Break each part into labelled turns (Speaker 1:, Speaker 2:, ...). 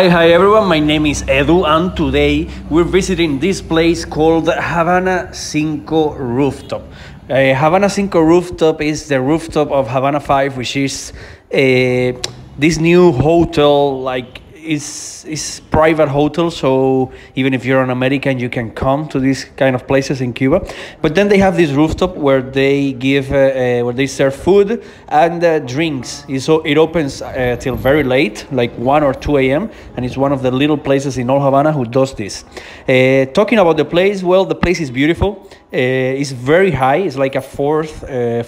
Speaker 1: Hi, hi everyone. My name is Edu, and today we're visiting this place called Habana Cinco Rooftop. Uh, Habana Cinco Rooftop is the rooftop of Habana 5, which is uh, this new hotel like is is private hotel so even if you're an american you can come to these kind of places in cuba. But then they have this rooftop where they give uh, uh, where they serve food and uh, drinks. So it opens uh, till very late like 1 or 2 a.m and it's one of the little places in old havana who does this. Uh, talking about the place well the place is beautiful. Uh, it's very high. It's like a fourth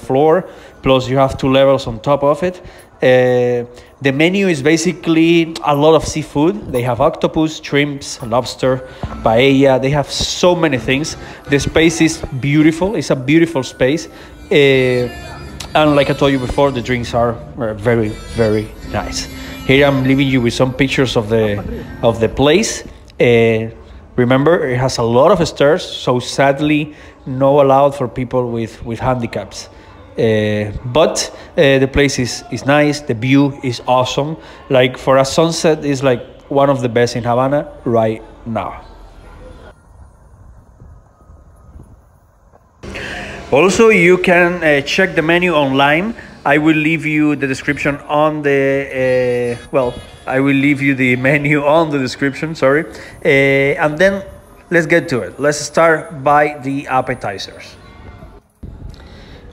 Speaker 1: floor plus you have two levels on top of it uh, the menu is basically a lot of seafood. They have octopus, shrimps, lobster, paella. They have so many things. The space is beautiful. It's a beautiful space. Uh, and like I told you before, the drinks are very, very nice. Here I'm leaving you with some pictures of the of the place. Uh, remember, it has a lot of stairs, so sadly, no allowed for people with with handicaps. Uh, but uh, the place is, is nice. The view is awesome. Like for a sunset is like one of the best in havana right now. Also you can uh, check the menu online. I will leave you the description on the uh, well i will leave you the menu on the description sorry. Uh, and then let's get to it. Let's start by the appetizers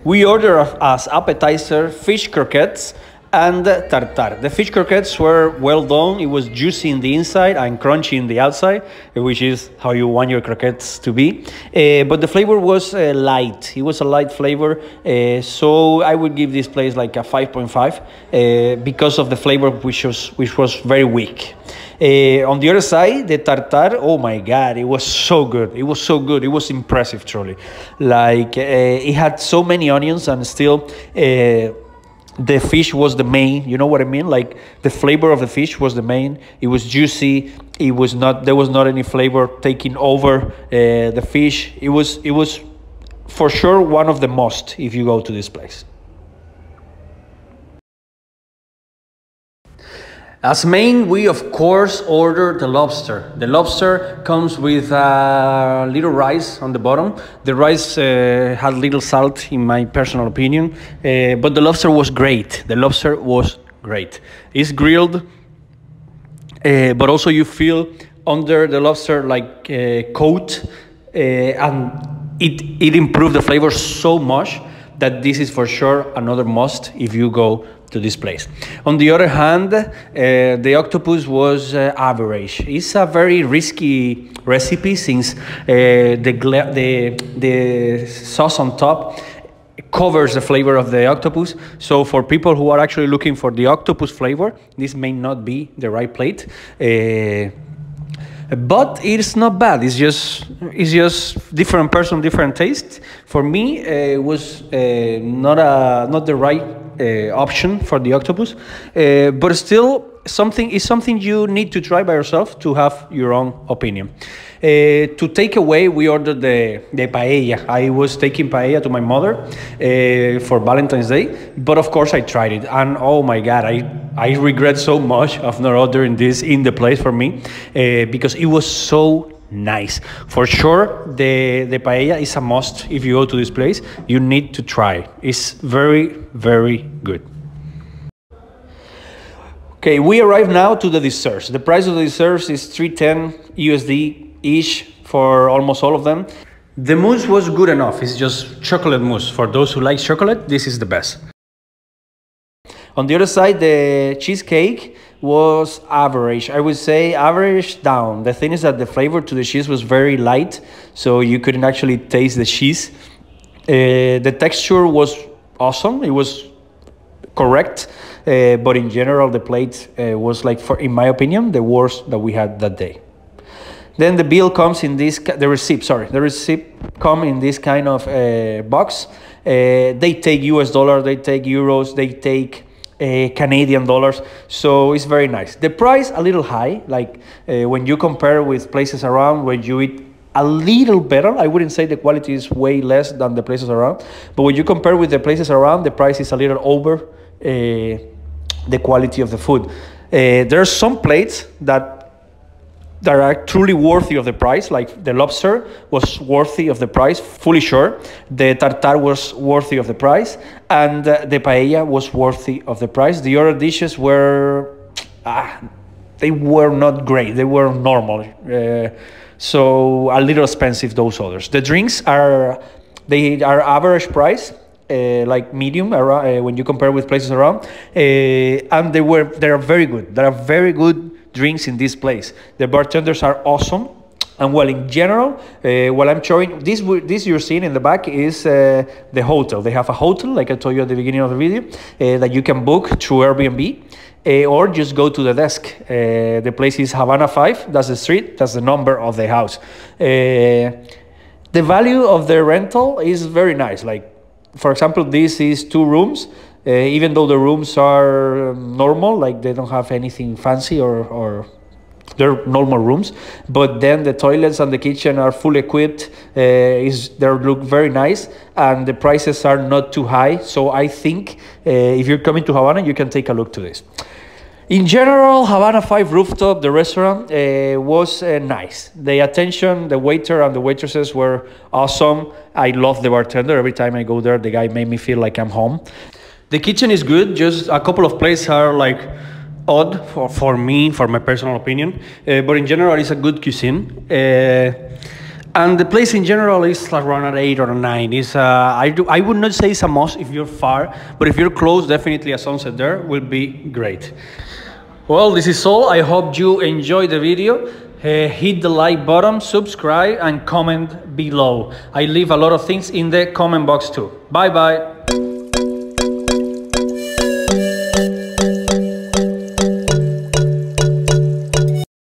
Speaker 1: we order as appetizer fish croquettes and tartar. The fish croquettes were well done. It was juicy in the inside and crunchy in the outside, which is how you want your croquettes to be. Uh, but the flavor was uh, light. It was a light flavor. Uh, so I would give this place like a 5.5 uh, because of the flavor, which was, which was very weak. Uh, on the other side, the tartar, oh my god, it was so good. It was so good. It was impressive, truly. Like uh, it had so many onions and still. Uh, the fish was the main you know what i mean like the flavor of the fish was the main it was juicy it was not there was not any flavor taking over the fish it was it was for sure one of the most if you go to this place As main, we of course order the lobster. The lobster comes with a little rice on the bottom. The rice uh, had little salt, in my personal opinion, uh, but the lobster was great. The lobster was great. It's grilled, uh, but also you feel under the lobster like uh, coat, uh, and it it improved the flavor so much that this is for sure another must if you go to this place. On the other hand, uh, the octopus was uh, average. It's a very risky recipe since uh, the, the, the sauce on top covers the flavor of the octopus. So for people who are actually looking for the octopus flavor, this may not be the right plate. Uh, but it's not bad. It's just it's just different person, different taste. For me, uh, it was uh, not a not the right option for the octopus, uh, but still something is something you need to try by yourself to have your own opinion. Uh, to take away, we ordered the, the paella. I was taking paella to my mother uh, for Valentine's Day, but of course I tried it, and oh my god, I I regret so much of not ordering this in the place for me uh, because it was so nice. For sure, the, the paella is a must if you go to this place. You need to try. It's very, very good. Okay, we arrive now to the desserts. The price of the desserts is 310 USD each for almost all of them. The mousse was good enough. It's just chocolate mousse. For those who like chocolate, this is the best. On the other side, the cheesecake was average. I would say average down. The thing is that the flavor to the cheese was very light, so you couldn't actually taste the cheese. Uh, the texture was awesome. It was correct, uh, but in general, the plate uh, was like, for in my opinion, the worst that we had that day. Then the bill comes in this, the receipt, sorry, the receipt come in this kind of uh, box. Uh, they take US dollar, they take euros, they take uh, Canadian dollars. So it's very nice. The price a little high, like uh, when you compare with places around where you eat a little better. I wouldn't say the quality is way less than the places around, but when you compare with the places around, the price is a little over uh, the quality of the food. Uh, there are some plates that that are truly worthy of the price. Like the lobster was worthy of the price, fully sure. The tartar was worthy of the price, and uh, the paella was worthy of the price. The other dishes were, ah, they were not great. They were normal. Uh, so a little expensive those others. The drinks are they are average price. Uh, like medium around, uh, when you compare with places around, uh, and they were they are very good. They are very good drinks in this place. The bartenders are awesome. And well, in general, uh, what I'm showing, this this you're seeing in the back is uh, the hotel. They have a hotel, like I told you at the beginning of the video, uh, that you can book through Airbnb. Uh, or just go to the desk. Uh, the place is Habana 5, that's the street, that's the number of the house. The value of the rental is very nice. Like, for example, this is two rooms. Uh, even though the rooms are normal, like they don't have anything fancy or, or they're normal rooms but then the toilets and the kitchen are fully equipped uh, is they look very nice and the prices are not too high. So i think uh, if you're coming to havana you can take a look to this in general habana 5 rooftop the restaurant uh, was uh, nice the attention the waiter and the waitresses were awesome i love the bartender every time i go there the guy made me feel like i'm home the kitchen is good. Just a couple of places are like odd for, for me, for my personal opinion. Uh, but in general, it's a good cuisine. Uh, and the place in general is like around an eight or a nine. It's uh, I do I would not say it's a must if you're far, but if you're close, definitely a sunset there will be great. Well, this is all. I hope you enjoyed the video. Uh, hit the like button, subscribe, and comment below. I leave a lot of things in the comment box too. Bye bye.